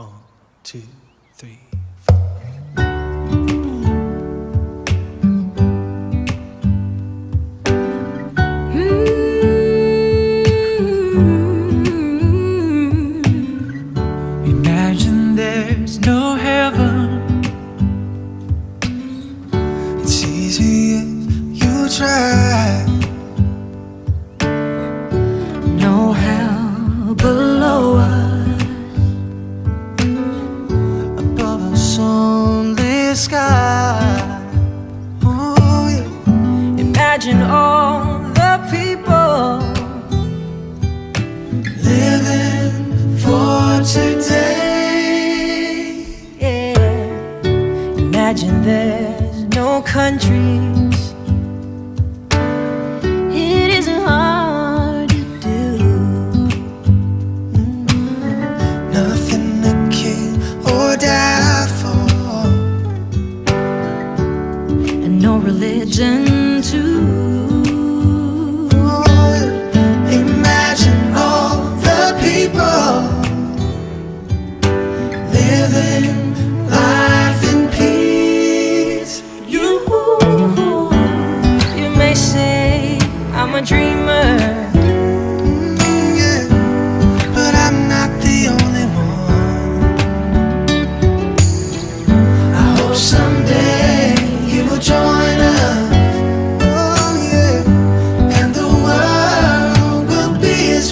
One, two, three. Imagine only sky. Oh, yeah. Imagine all the people living for today. Yeah. Imagine there's no countries. Oh. Imagine all the people living life in peace. You, you may say I'm a dreamer.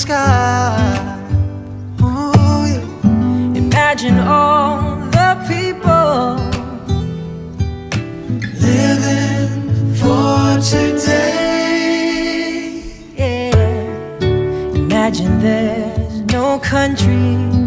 sky. Oh, yeah. Imagine all the people living for today. Yeah. Imagine there's no countries.